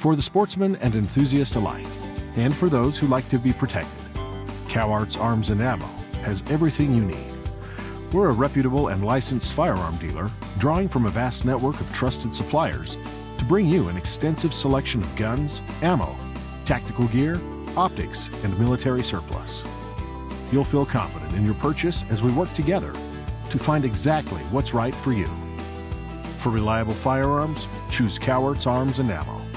For the sportsman and enthusiast alike, and for those who like to be protected, Cowart's Arms and Ammo has everything you need. We're a reputable and licensed firearm dealer, drawing from a vast network of trusted suppliers to bring you an extensive selection of guns, ammo, tactical gear, optics, and military surplus. You'll feel confident in your purchase as we work together to find exactly what's right for you. For reliable firearms, choose Cowart's Arms and Ammo.